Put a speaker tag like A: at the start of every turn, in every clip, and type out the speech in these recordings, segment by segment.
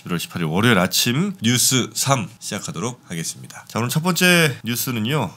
A: 11월 18일 월요일 아침 뉴스 3 시작하도록 하겠습니다. 자, 오늘 첫 번째 뉴스는요.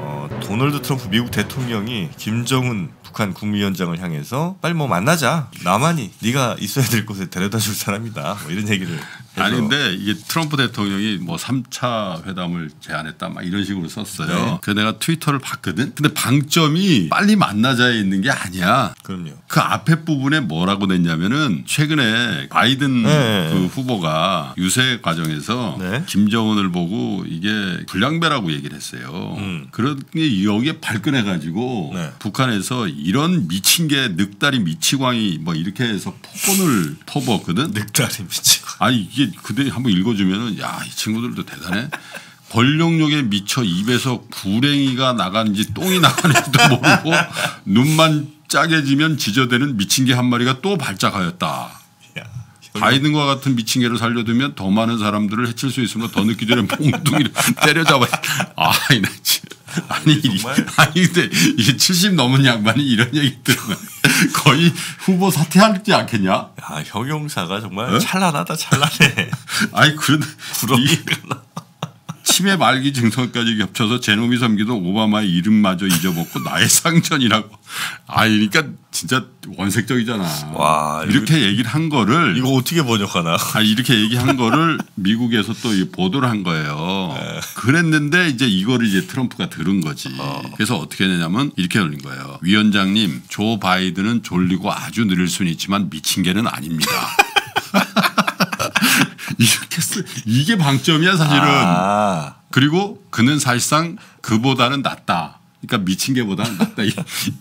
A: 어, 도널드 트럼프 미국 대통령이 김정은 북한 국무위원장을 향해서 빨리 뭐 만나자. 나만이 네가 있어야 될 곳에 데려다 줄 사람이다. 뭐 이런 얘기를
B: 근데 이게 트럼프 대통령이 뭐 3차 회담을 제안했다 막 이런 식으로 썼어요.
A: 네.
B: 그래서 내가 트위터를 봤거든. 근데 방점이 빨리 만나자에 있는 게 아니야.
A: 그럼요.
B: 그 앞에 부분에 뭐라고 냈냐면은 최근에 바이든
A: 네.
B: 그 후보가 유세 과정에서
A: 네.
B: 김정은을 보고 이게 불량배라고 얘기를 했어요.
A: 음.
B: 그런 게 여기에 발끈해 가지고
A: 네.
B: 북한에서 이런 미친 게 늑다리 미치광이 뭐 이렇게 해서 폭언을 퍼부었거든.
A: 늑다리 미치고.
B: 아니 이게 그대 한번 읽어주면은 야 이 친구들도 대단해. 권력욕에 미쳐 입에서 구랭이가 나가는지 똥이 나가는지도 모르고 눈만 짜게지면 지저대는 미친 개 한 마리가 또 발작하였다.
A: 야,
B: 바이든과 같은 미친 개를 살려두면 더 많은 사람들을 해칠 수 있으므로 더 늦기 전에 몽둥이를 때려잡아. 아, 이 나 진 아니,
A: 정말?
B: 아니 근데 이게 70 넘은 양반이 이런 얘기 들으면 거의 후보 사퇴하지 않겠냐?
A: 야 형용사가 정말
B: 네?
A: 찬란하다 찬란해.
B: 아니 그런
A: 부러워.
B: 이 치매 말기 증상까지 겹쳐서 제노미 섬기던 오바마의 이름마저 잊어먹고 나의 상전이라고. 아, 그러니까 진짜 원색적이잖아.
A: 와,
B: 이렇게 얘기를 한 거를
A: 이거 어떻게 번역하나?
B: 아, 이렇게 얘기한 거를 미국에서 또이 보도를 한 거예요.
A: 네.
B: 그랬는데 이제 이거를 이제 트럼프가 들은 거지.
A: 어.
B: 그래서 어떻게 했냐면 이렇게 올린 거예요. 위원장님, 조 바이든은 졸리고 아주 느릴 수는 있지만 미친 개는 아닙니다. 이렇게 쓰, 이게 방점이야 사실은.
A: 아,
B: 그리고 그는 사실상 그보다는 낫다. 그러니까 미친 개보다는 낫다. 이-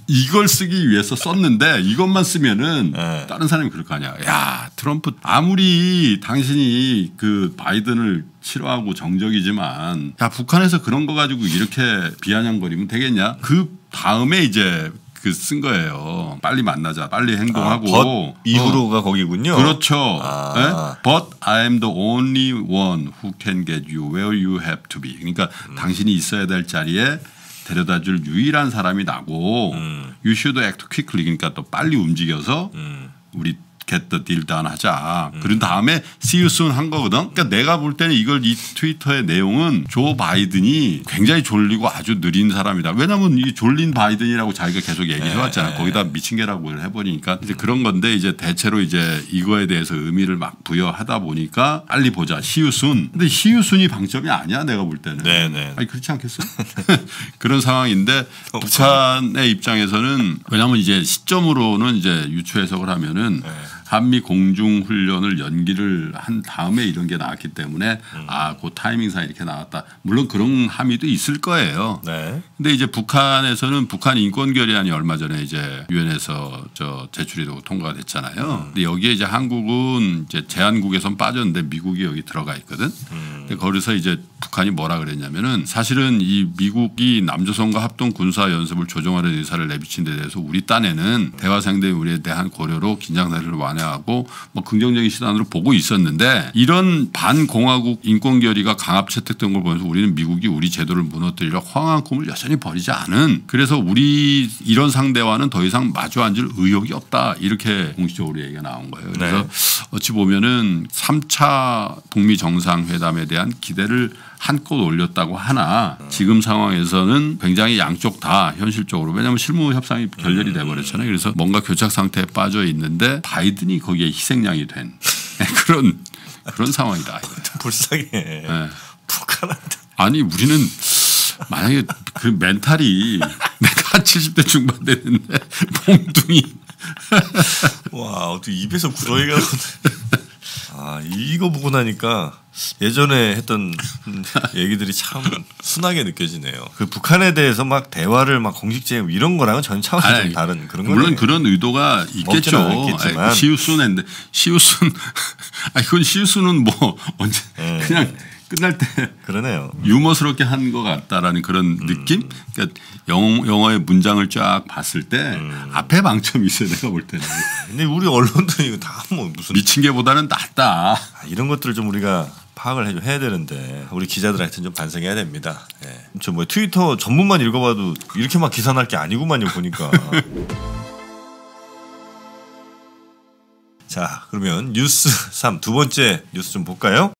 B: 이걸 쓰기 위해서 썼는데 이것만 쓰면은
A: 네.
B: 다른 사람이 그럴 거 아니야. 야 트럼프 아무리 당신이 그 바이든을 싫어하고 정적이지만 야 북한에서 그런 거 가지고 이렇게 비아냥거리면 되겠냐? 그 다음에 이제 그 쓴 거예요. 빨리 만나자, 빨리 행동하고
A: 벗
B: 어.
A: 이후로가 거기군요.
B: 그렇죠.
A: 아.
B: 예? But I am the only one who can get you where you have to be. 그러니까
A: 음.
B: 당신이 있어야 될 자리에 데려다 줄 유일한 사람이 나고
A: 음.
B: you should act quickly. 그러니까 또 빨리 움직여서
A: 음.
B: 우리 get the deal done 하자. 그런 다음에 see you soon 한 거거든. 그러니까 내가 볼 때는 이걸 이 트위터의 내용은 조 바이든이 굉장히 졸리고 아주 느린 사람이다. 왜냐하면 이 졸린 바이든이라고 자기가 계속 얘기해 왔잖아.
A: 네.
B: 거기다 미친 개라고 해버리니까 이제 그런 건데 이제 대체로 이제 이거에 대해서 의미를 막 부여하다 보니까 빨리 보자. soon. 근데 soon이 방점이 아니야. 내가 볼 때는.
A: 네네.
B: 아니 그렇지 않겠어? 그런 상황인데 북한의 입장에서는 왜냐하면 이제 시점으로는 이제 유추 해석을 하면은
A: 네.
B: 한미 공중 훈련을 연기를 한 다음에 이런 게 나왔기 때문에
A: 음.
B: 아, 그 타이밍상 이렇게 나왔다. 물론 그런 함의도 있을 거예요.
A: 네.
B: 근데 이제 북한에서는 북한 인권 결의안이 얼마 전에 이제 유엔에서 저 제출이 되고 통과가 됐잖아요. 근데 여기에 이제 한국은 이제 제한국에선 빠졌는데 미국이 여기 들어가 있거든. 근데 거기서 이제 북한이 뭐라 그랬냐면은 사실은 이 미국이 남조선과 합동 군사 연습을 조정하는 의사를 내비친 데 대해서 우리 딴에는 대화 상대 우리에 대한 고려로 긴장 사실을 완화 하고 뭐 긍정적인 시선으로 보고 있었는데 이런 반공화국 인권 결의가 강압 채택된 걸 보면서 우리는 미국이 우리 제도를 무너뜨리려 황한 꿈을 여전히 버리지 않은 그래서 우리 이런 상대와는 더 이상 마주 앉을 의욕이 없다 이렇게 공식적으로 얘기가 나온 거예요. 그래서
A: 네.
B: 어찌 보면은 3차 북미 정상회담에 대한 기대를 한껏 올렸다고 하나 지금 상황에서는 굉장히 양쪽 다 현실적으로 왜냐하면 실무 협상이 결렬이 돼버렸잖아요. 그래서 뭔가 교착 상태에 빠져 있는데 바이든이 거기에 희생양이 된 그런 그런 상황이다.
A: 불쌍해.
B: 네.
A: 북한한테.
B: 아니 우리는 만약에 그 멘탈이 내가 한 70대 중반 됐는데 몽둥이
A: 와 어떻게 입에서 구렁이가. 아 이거 보고 나니까 예전에 했던 얘기들이 참 순하게 느껴지네요. 그 북한에 대해서 막 대화를 막 공식제 이런 거랑은 전혀 차원이 좀
B: 아니,
A: 다른 그런
B: 물론
A: 거네.
B: 그런 의도가 있겠죠.
A: 않겠지만.
B: 시우순인데 시우순 아 이건 시우순은 뭐 언제
A: 예.
B: 그냥 끝날 때
A: 그러네요.
B: 유머스럽게 한 것 같다라는 그런 느낌. 그러니까 영어, 영어 의 문장을 쫙 봤을 때 앞에 방점이 있어요. 내가 볼 때는
A: 근데 우리 언론들이 이거 다 뭐 무슨
B: 미친 개보다는 낫다.
A: 아, 이런 것들을 좀 우리가 파악을 해- 해야 되는데 우리 기자들 하여튼 좀 반성해야 됩니다. 예. 저뭐 트위터 전문만 읽어봐도 이렇게 막 기사 날 게 아니구만요 보니까. 자 그러면 뉴스 3 두 번째 뉴스 좀 볼까요?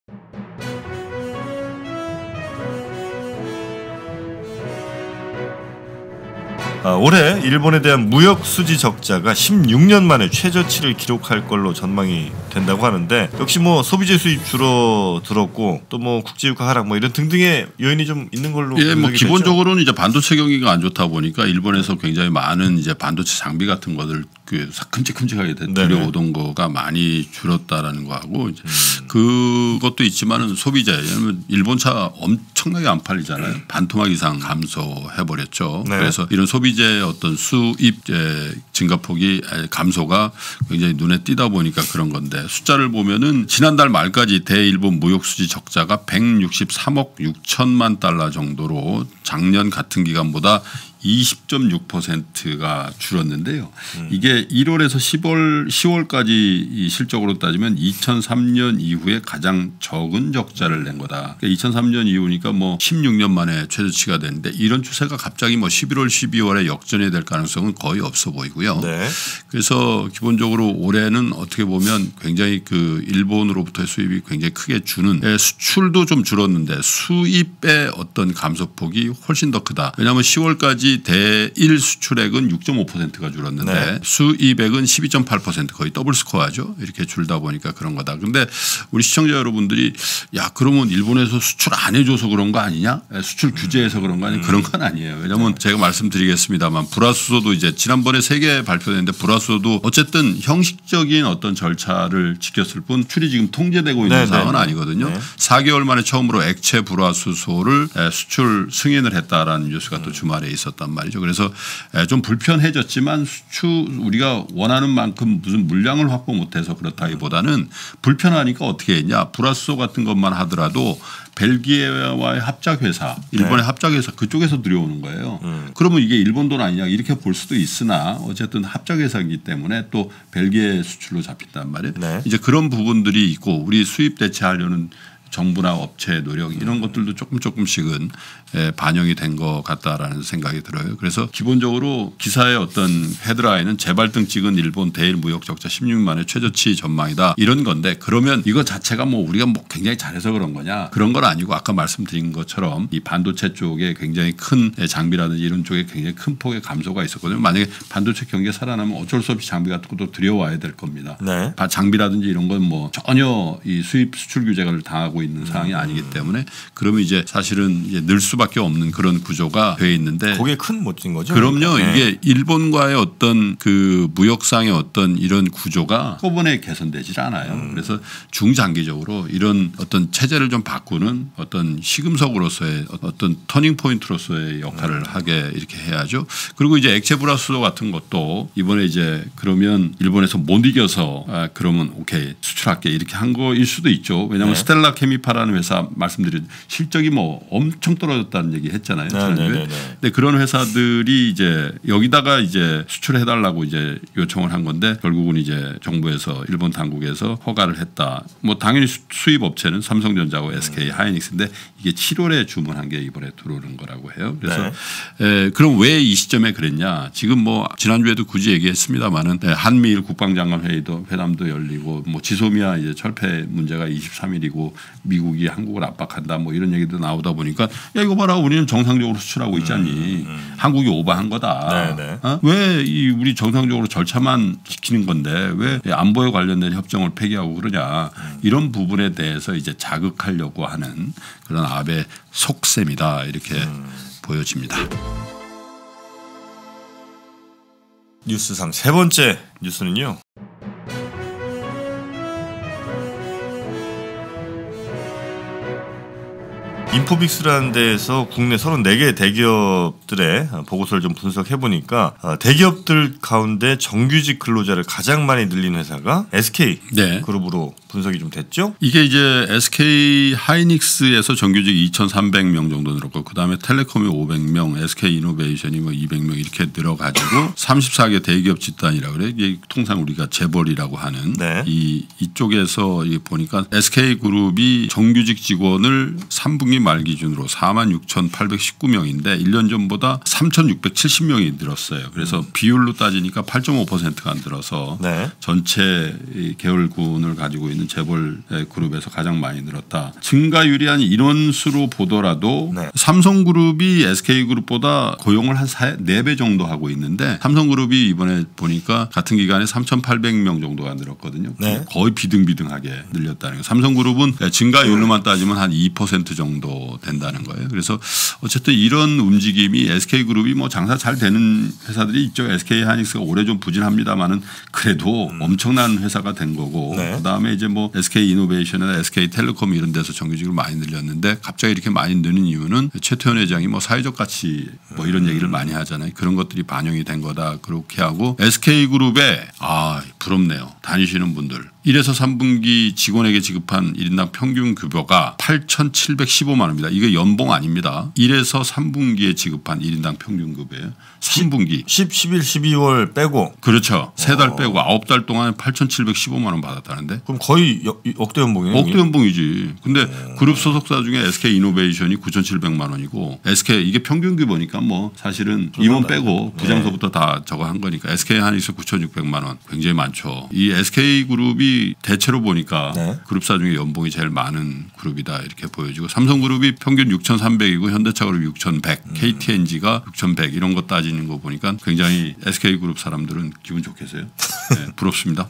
A: 올해 일본에 대한 무역 수지 적자가 16년 만에 최저치를 기록할 걸로 전망이 된다고 하는데 역시 뭐 소비재 수입 줄어들었고 또 뭐 국제유가 하락 뭐 이런 등등의 요인이 좀 있는 걸로
B: 예, 뭐 기본적으로는 이제 반도체 경기가 안 좋다 보니까 일본에서 굉장히 많은 이제 반도체 장비 같은 것들 그 큼직큼직하게
A: 네네.
B: 들여오던 거가 많이 줄었다라는 거하고
A: 음.
B: 그것도 있지만은 소비재 왜냐면 일본 차 엄청나게 안 팔리잖아요. 반토막 이상 감소해 버렸죠.
A: 네.
B: 그래서 이런 소비재 어떤 수입 이제 증가폭이 감소가 굉장히 눈에 띄다 보니까 그런 건데 숫자를 보면은 지난달 말까지 대일본 무역 수지 적자가 163억 6천만 달러 정도로 작년 같은 기간보다 20.6%가 줄었는데요. 이게 1월에서 10월 10월까지 이 실적으로 따지면 2003년 이후에 가장 적은 적자를 낸 거다. 그러니까 2003년 이후니까 뭐 16년 만에 최저치가 됐는데 이런 추세가 갑자기 뭐 11월 12월에 역전이 될 가능성은 거의 없어 보이고요.
A: 네.
B: 그래서 기본적으로 올해는 어떻게 보면 굉장히 그 일본으로부터의 수입이 굉장히 크게 주는 예, 수출도 좀 줄었는데 수입의 어떤 감소폭이 훨씬 더 크다. 왜냐하면 10월까지 대일 수출액은 6.5%가 줄었는데
A: 네.
B: 수입액은 12.8% 거의 더블 스코어죠. 이렇게 줄다 보니까 그런 거다. 근데 우리 시청자 여러분들이 야 그러면 일본에서 수출 안 해줘서 그런 거 아니냐? 예, 수출 규제해서 그런 거 아니냐? 그런 건 아니에요. 왜냐하면 제가 말씀드리겠습니다만 불화수소도 이제 지난번에 세개 발표됐는데 불화수소도 어쨌든 형식적인 어떤 절차를 지켰을 뿐 출이 지금 통제되고 있는
A: 네,
B: 상황은
A: 네.
B: 아니거든요.
A: 네.
B: 4개월 만에 처음으로 액체 불화수소를 에, 수출 승인을 했다라는 뉴스가 또 주말에 있었 단 말이죠. 그래서 에, 좀 불편해졌지만 수출 우리가 원하는 만큼 무슨 물량을 확보 못해서 그렇다기보다는 불편하니까 어떻게 했냐 불화수소 같은 것만 하더라도 벨기에와의 합작 회사, 일본의
A: 네.
B: 합작 회사 그쪽에서 들여오는 거예요.
A: 음.
B: 그러면 이게 일본 돈 아니냐 이렇게 볼 수도 있으나 어쨌든 합작 회사이기 때문에 또 벨기에 수출로 잡힌단 말이에요.
A: 네.
B: 이제 그런 부분들이 있고 우리 수입 대체하려는 정부나 업체의 노력 이런 것들도 조금 조금씩은 예, 반영이 된 것 같다라는 생각이 들어요. 그래서 기본적으로 기사의 어떤 헤드라인은 재발등 찍은 일본 대일 무역 적자 16년 만에 최저치 전망이다 이런 건데 그러면 이거 자체가 뭐 우리가 뭐 굉장히 잘해서 그런 거냐 그런 건 아니고 아까 말씀드린 것처럼 이 반도체 쪽에 굉장히 큰 장비라든지 이런 쪽에 굉장히 큰 폭의 감소가 있었거든요. 만약에 반도체 경기가 살아나면 어쩔 수 없이 장비 같은 것도 들여와야 될 겁니다.
A: 네.
B: 바- 장비라든지 이런 건 뭐 전혀 이 수입 수출 규제를 당하고 있는 상황이 아니기 때문에 그러면 이제 사실은 이제 늘 수밖에 없는 그런 구조가 돼 있는데
A: 그게 큰 멋진 거죠.
B: 그럼요
A: 그러니까. 네.
B: 이게 일본과의 어떤 그 무역상의 어떤 이런 구조가 한꺼번에 개선되질 않아요.
A: 음.
B: 그래서 중장기적으로 이런 어떤 체제를 좀 바꾸는 어떤 시금석으로서의 어떤 터닝 포인트로서의 역할을
A: 음.
B: 하게 이렇게 해야죠. 그리고 이제 액체 불화수소 같은 것도 이번에 이제 그러면 일본에서 못 이겨서 아, 그러면 오케이 수출할게 이렇게 한 거일 수도 있죠. 왜냐하면
A: 네.
B: 스텔라 케미 파라는 회사 말씀드린 실적이 뭐 엄청 떨어졌다는 얘기 했잖아요.
A: 네,
B: 지난주에.
A: 네, 네, 네.
B: 근데 그런 회사들이 이제 여기다가 이제 수출해 달라고 이제 요청을 한 건데 결국은 이제 정부에서 일본 당국에서 허가를 했다. 뭐 당연히 수- 수입 업체는 삼성전자고 SK 하이닉스인데 이게 7월에 주문한 게 이번에 들어오는 거라고 해요. 그래서 에, 그럼 왜 이 시점에 그랬냐? 지금 뭐 지난주에도 굳이 얘기했습니다만은 에, 한미일 국방장관 회의도 회담도 열리고 뭐 지소미아 이제 철폐 문제가 23일이고 미국이 한국을 압박한다 뭐 이런 얘기도 나오다 보니까 야 이거 봐라 우리는 정상적으로 수출하고 있잖니 한국이 오버한 거다.
A: 네, 네.
B: 어? 왜이 우리 정상적으로 절차만 지키는 건데 왜 안보에 관련된 협정을 폐기하고 그러냐 이런 부분에 대해서 이제 자극하려고 하는 그런 아베 속셈이다 이렇게 보여집니다.
A: 뉴스상 세 번째 뉴스는요. 인포빅스라는 데에서 국내 34개 대기업들의 보고서를 좀 분석해 보니까 어, 대기업들 가운데 정규직 근로자를 가장 많이 늘린 회사가 SK
B: 네.
A: 그룹으로 분석이 좀 됐죠.
B: 이게 이제 SK 하이닉스에서 정규직 2,300명 정도 늘었고 그다음에 텔레콤이 500명, SK 이노베이션이 뭐 200명 이렇게 늘어가지고 34개 대기업 집단이라 그래. 이게 통상 우리가 재벌이라고 하는
A: 네.
B: 이 이쪽에서 이 보니까 SK 그룹이 정규직 직원을 3분기 말 기준으로 46,819명인데 1년 전보다 3,670명이 늘었어요. 그래서 비율로 따지니까 8.5%가 늘어서
A: 네.
B: 전체 이 계열군을 가지고 있는 재벌 그룹에서 가장 많이 늘었다. 증가율이 한 인원수로 보더라도
A: 네.
B: 삼성그룹이 SK그룹보다 고용을 한 4배 정도 하고 있는데 삼성그룹이 이번에 보니까 같은 기간에 3,800명 정도가 늘었거든요.
A: 네.
B: 거의 비등비등하게 늘렸다는 거예요. 삼성그룹은 증가율로만 따지면 한 2% 정도 된다는 거예요. 그래서 어쨌든 이런 움직임이 SK그룹이 뭐 장사 잘 되는 회사들이 있죠. SK 하이닉스가 올해 좀 부진합니다만은 그래도 엄청난 회사가 된 거고
A: 네.
B: 그다음에 이제 뭐 SK 이노베이션이나 SK 텔레콤 이런 데서 정규직을 많이 늘렸는데 갑자기 이렇게 많이 느는 이유는 최태원 회장이 뭐 사회적 가치 뭐 이런 얘기를 많이 하잖아요. 그런 것들이 반영이 된 거다 그렇게 하고 SK 그룹에 아 부럽네요. 다니시는 분들 1에서 3분기 직원에게 지급한 1인당 평균 급여가 8,715만 원입니다. 이게 연봉 아닙니다. 1에서 3분기에 지급한 1인당 평균 급여예요. 3분기
A: 10, 11, 12월 빼고
B: 그렇죠. 세 달 빼고 아홉 달 동안 8,715만 원 받았다는데
A: 그럼 거의 역- 억대 연봉이에요.
B: 억대 연봉이지. 근데 그룹 소속사 중에 SK 이노베이션이 9,700만 원이고 SK 이게 평균 급여니까 뭐 사실은 임원 빼고 부장서부터 다 저거 한 거니까 SK 한익스 9,600만 원 굉장히 많죠. 이 SK 그룹이 대체로 보니까
A: 네.
B: 그룹사 중에 연봉이 제일 많은 그룹이다 이렇게 보여지고 삼성그룹이 평균 6,300이고 현대차그룹 6,100, KTNG가 6,100 이런 거 따지는 거 보니까 굉장히 SK 그룹 사람들은 기분 좋겠어요. 네, 부럽습니다.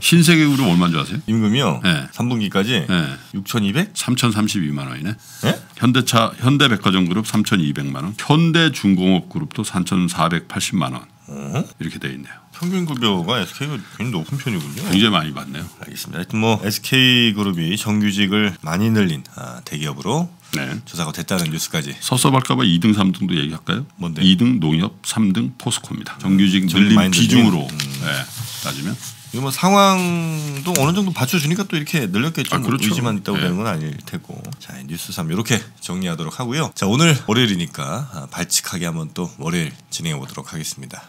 B: 신세계 그룹 얼마인 줄 아세요?
A: 임금이요.
B: 네.
A: 3분기까지
B: 네.
A: 6,200?
B: 3,032만 원이네.
A: 네?
B: 현대차 현대백화점 그룹 3,200만 원, 현대중공업 그룹도 3,480만 원
A: 어?
B: 이렇게 돼 있네요.
A: 평균 급여가 SK가 굉장히 높은 편이군요.
B: 굉장히 많이 받네요.
A: 알겠습니다. 하여튼 뭐 SK 그룹이 정규직을 많이 늘린 아, 대기업으로
B: 네.
A: 조사가 됐다는 뉴스까지.
B: 섭섭할까봐 2등, 3등도 얘기할까요?
A: 뭔데?
B: 2등 농협, 3등 포스코입니다. 정규직
A: 늘린?
B: 비중으로
A: 음.
B: 네, 따지면
A: 뭐 상황도 어느 정도 받쳐주니까 또 이렇게 늘렸겠죠.
B: 아,
A: 뭐
B: 그렇죠.
A: 의지만 있다고
B: 네.
A: 되는 건 아닐 테고. 자 뉴스 3 이렇게 정리하도록 하고요. 자 오늘 월요일이니까 아, 발칙하게 한번 또 월요일 진행해 보도록 하겠습니다.